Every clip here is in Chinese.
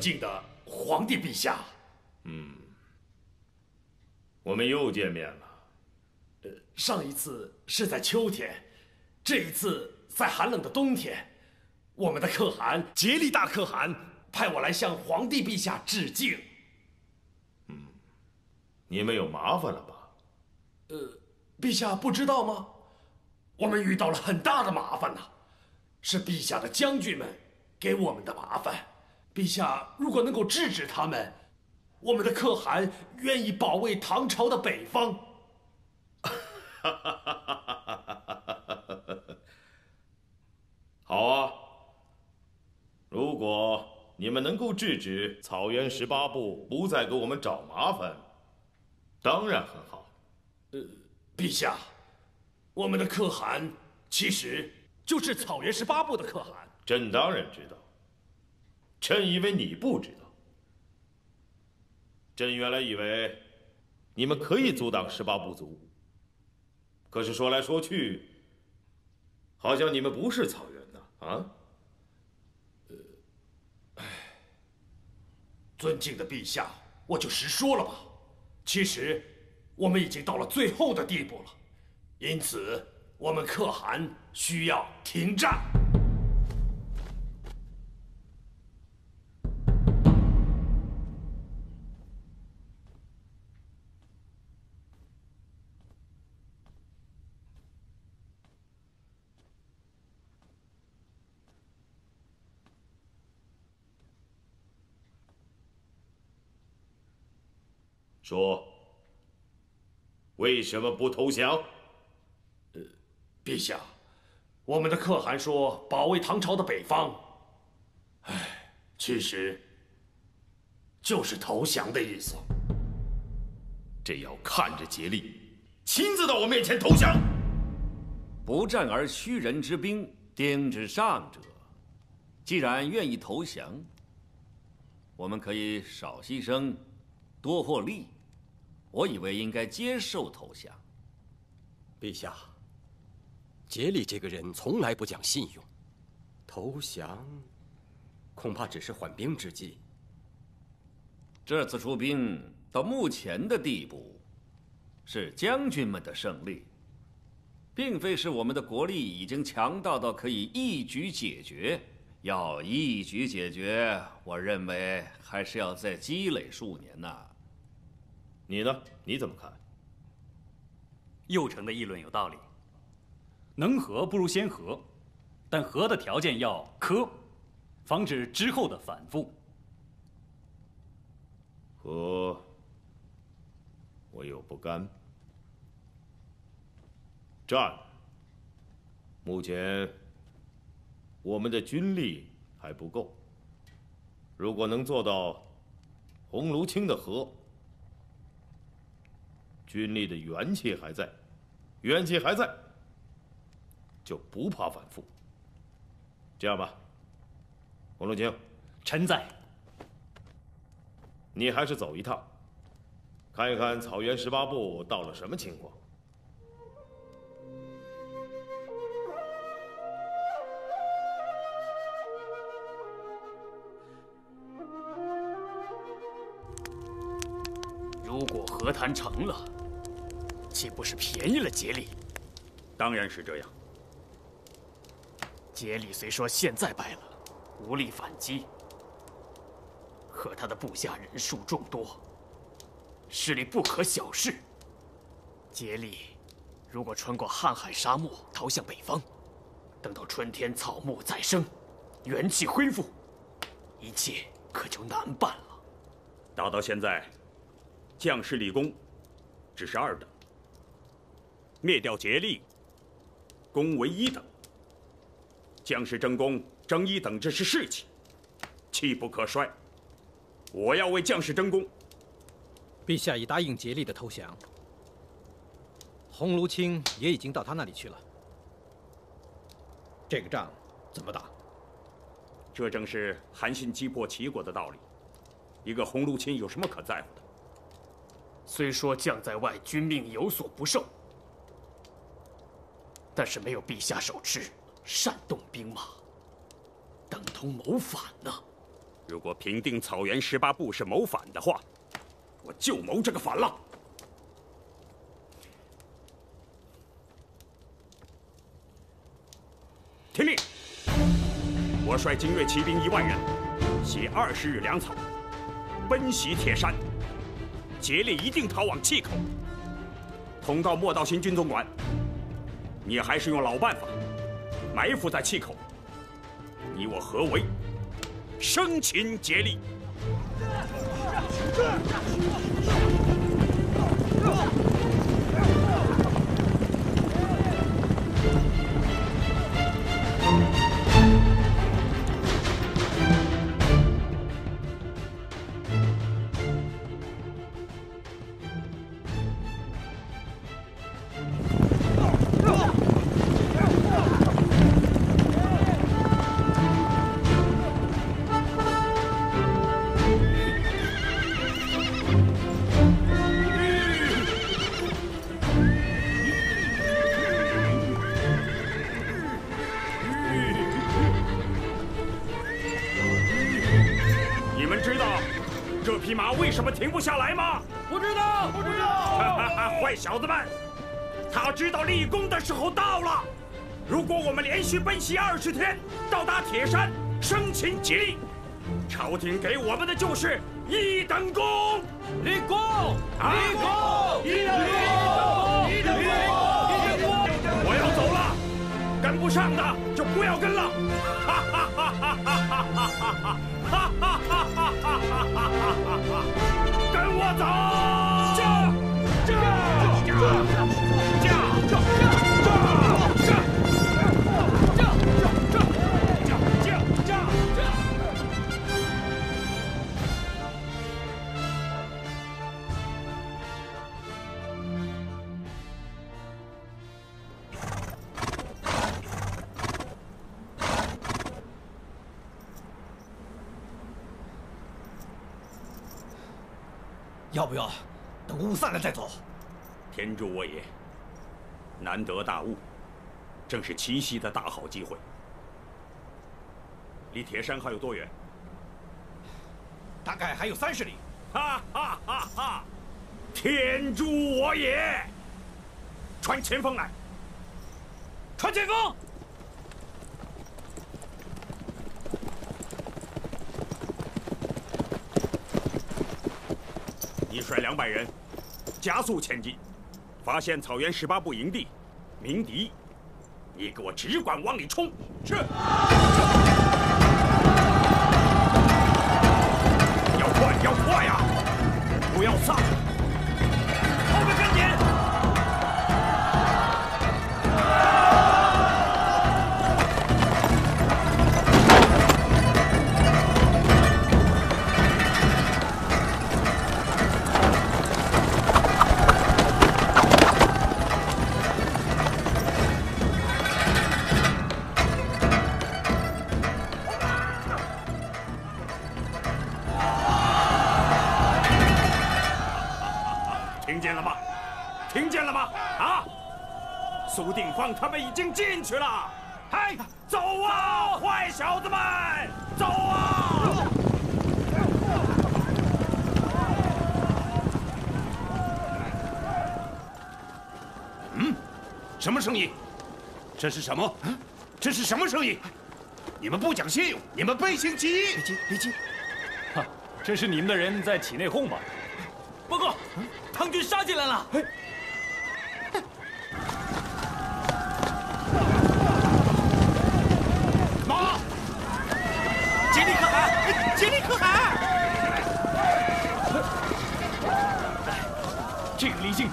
尊敬的皇帝陛下，嗯，我们又见面了。呃，上一次是在秋天，这一次在寒冷的冬天。我们的可汗竭力大可汗派我来向皇帝陛下致敬。嗯，你们有麻烦了吧？呃，陛下不知道吗？我们遇到了很大的麻烦呐，是陛下的将军们给我们的麻烦。陛下如果能够制止他们，我们的可汗愿意保卫唐朝的北方。好啊，如果你们能够制止草原十八部不再给我们找麻烦，当然很好。呃，陛下，我们的可汗其实就是草原十八部的可汗。朕当然知道。朕以为你不知道。朕原来以为你们可以阻挡十八部族，可是说来说去，好像你们不是草原的啊。呃，唉，尊敬的陛下，我就实说了吧。其实我们已经到了最后的地步了，因此我们可汗需要停战。说，为什么不投降？呃，陛下，我们的可汗说保卫唐朝的北方，哎，其实就是投降的意思。这要看着竭力亲自到我面前投降。不战而屈人之兵，丁之上者。既然愿意投降，我们可以少牺牲，多获利。我以为应该接受投降。陛下，杰里这个人从来不讲信用，投降恐怕只是缓兵之计。这次出兵到目前的地步，是将军们的胜利，并非是我们的国力已经强大到可以一举解决。要一举解决，我认为还是要再积累数年呐。你呢？你怎么看？右丞的议论有道理。能和不如先和，但和的条件要苛，防止之后的反复。和，我有不甘。战，目前我们的军力还不够。如果能做到红炉青的和。军力的元气还在，元气还在，就不怕反复。这样吧，洪龙清，臣在。你还是走一趟，看一看草原十八部到了什么情况。如果和谈成了。岂不是便宜了竭力？当然是这样。杰里虽说现在败了，无力反击，可他的部下人数众多，势力不可小视。杰力如果穿过瀚海沙漠逃向北方，等到春天草木再生，元气恢复，一切可就难办了。打到现在，将士立功只是二等。灭掉竭力，功为一等。将士争功争一等，这是士气，气不可衰。我要为将士争功。陛下已答应竭力的投降，红炉青也已经到他那里去了。这个仗怎么打？这正是韩信击破齐国的道理。一个红炉青有什么可在乎的？虽说将在外，君命有所不受。但是没有陛下手持，煽动兵马，等同谋反呢。如果平定草原十八部是谋反的话，我就谋这个反了。听令！我率精锐骑兵一万人，携二十日粮草，奔袭铁山。竭力一定逃往气口，通到莫道新军总管。你还是用老办法，埋伏在气口。你我合围，生擒竭力。停不下来吗？不知道，不知道。坏小子们，他知道立功的时候到了。如果我们连续奔袭二十天，到达铁山，生擒吉利，朝廷给我们的就是一等功。立功！立功！一等功！一等功！一等功！我要走了，跟不上的就不要跟了。哈哈哈哈哈哈哈哈！哈哈哈哈哈哈！驾！驾！驾！驾！要不要等雾散了再走？天助我也！难得大雾，正是奇袭的大好机会。离铁山还有多远？大概还有三十里。哈哈哈哈！天助我也！传前锋来！传前锋！率两百人，加速前进，发现草原十八部营地，鸣笛，你给我只管往里冲！是。要快，要快呀！不要散。进去了，嗨，走啊，坏小子们，走啊！嗯，什么声音？这是什么？这是什么声音？你们不讲信用，你们背信弃义！别急，别急，哈，这是你们的人在体内讧吧？报告，唐军杀进来了。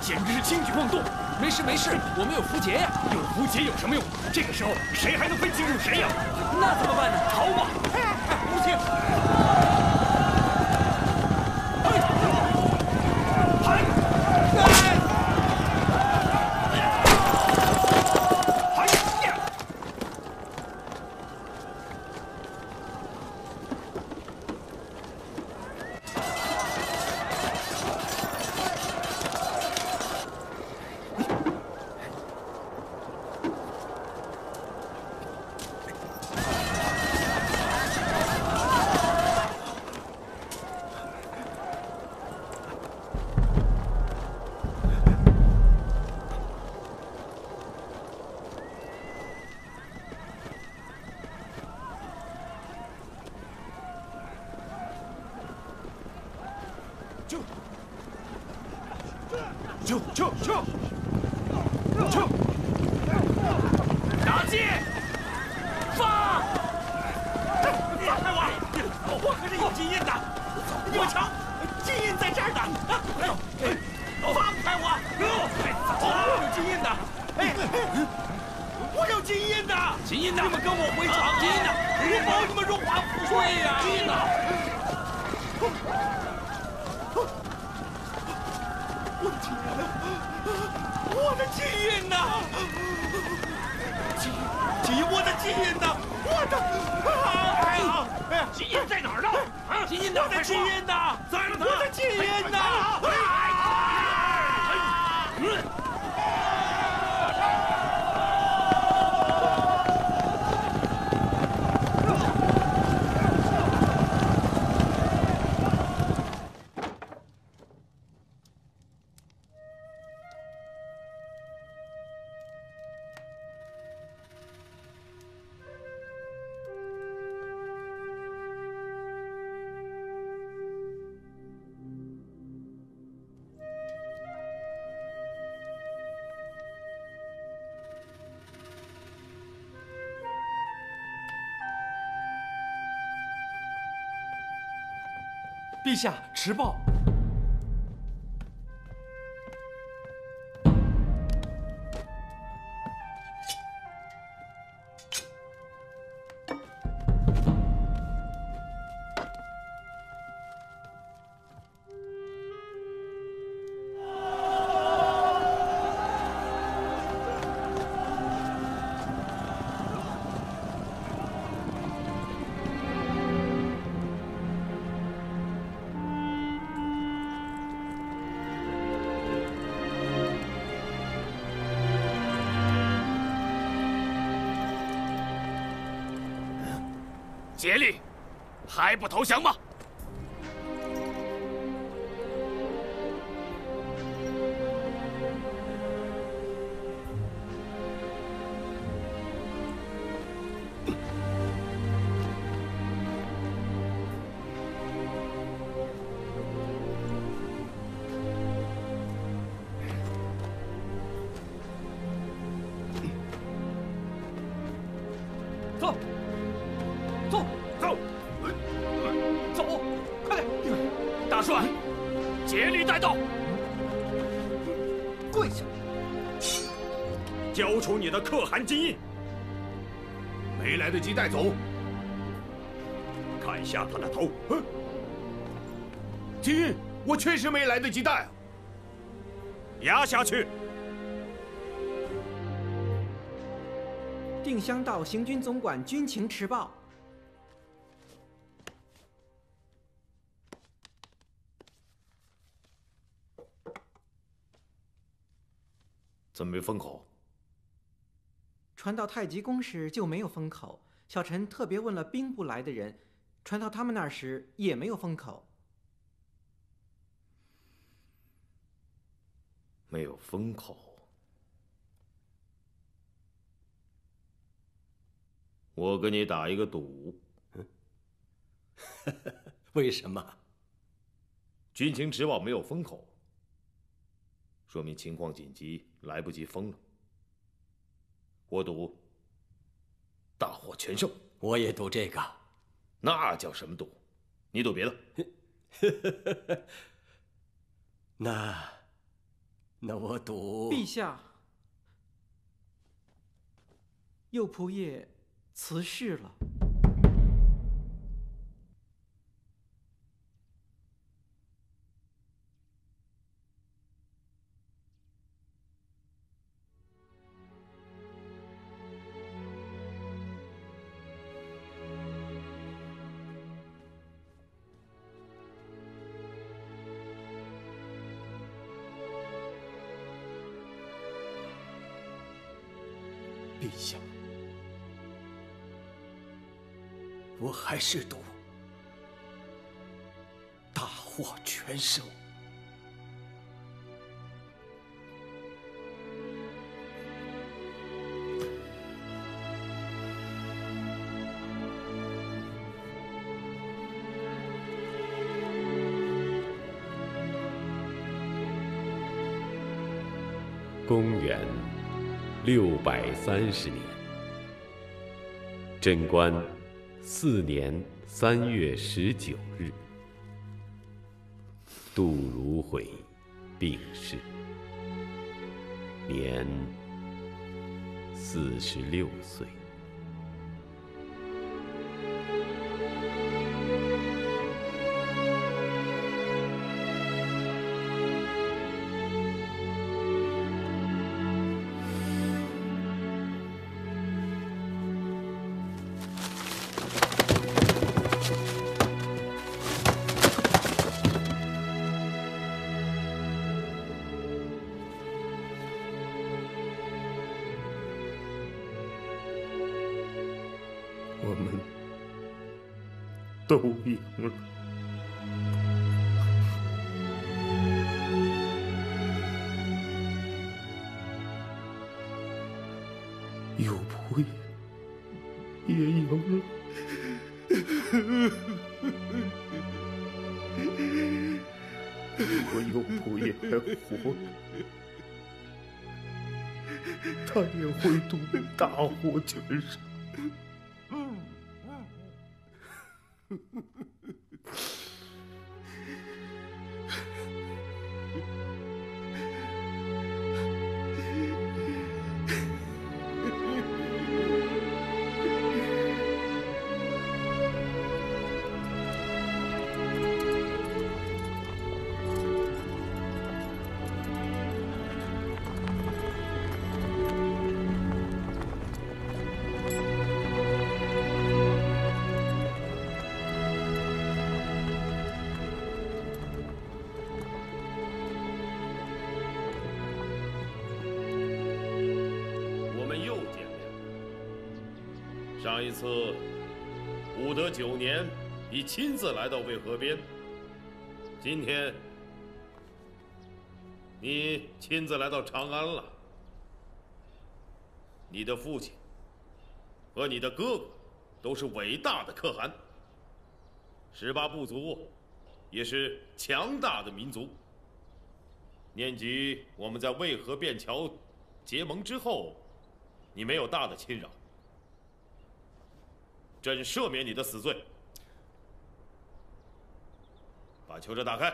简直是轻举妄动！没事没事，我们有符节呀。有符节有什么用？这个时候谁还能分清楚谁呀？那怎么办呢？逃吧！吴清。跟我回城，金印的，我保你们荣华富贵呀！金印的，我的金印呢？金金，我的金印呢？我的，哎呀，哎呀，金印在哪儿呢？啊，金印呢？我的金印呢？宰了他！我的金印呢？陛下，迟报。竭力，还不投降吗？大帅，竭力带到。跪下！交出你的可汗金印，没来得及带走。砍下他的头！金印，我确实没来得及带。压下去！定襄道行军总管军情持报。怎么没封口？传到太极宫时就没有封口，小陈特别问了兵部来的人，传到他们那儿时也没有封口。没有封口。我跟你打一个赌，为什么？军情持报没有封口，说明情况紧急，来不及封了。我赌大获全胜。我也赌这个。那叫什么赌？你赌别的。那，那我赌。陛下，右仆射辞世了。陛下，我还是赌大获全胜。六百三十年，贞观四年三月十九日，杜如晦病逝，年四十六岁。都赢了。有仆也也赢了。如果有仆也还活着，他也会渡大获全胜。上一次，武德九年，你亲自来到渭河边。今天，你亲自来到长安了。你的父亲和你的哥哥都是伟大的可汗，十八部族也是强大的民族。念及我们在渭河便桥结盟之后，你没有大的侵扰，朕赦免你的死罪。把囚车打开。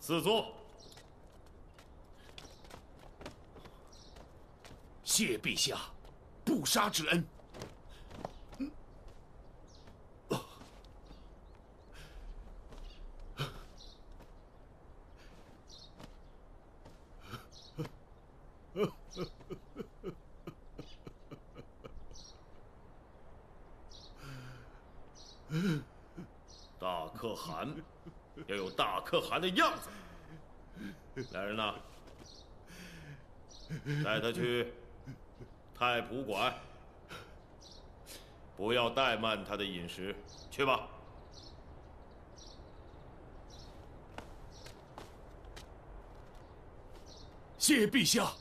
赐座。谢陛下不杀之恩。大可汗要有大可汗的样子。来人呐，带他去太仆馆，不要怠慢他的饮食。去吧。谢陛下。